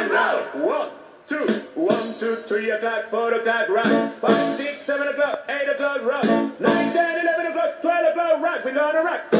and roll. One, two, one, two, three o'clock, four o'clock, rock. Five, six, seven o'clock, eight o'clock, rock. Nine, ten, eleven o'clock, twelve o'clock, rock. We gonna rock.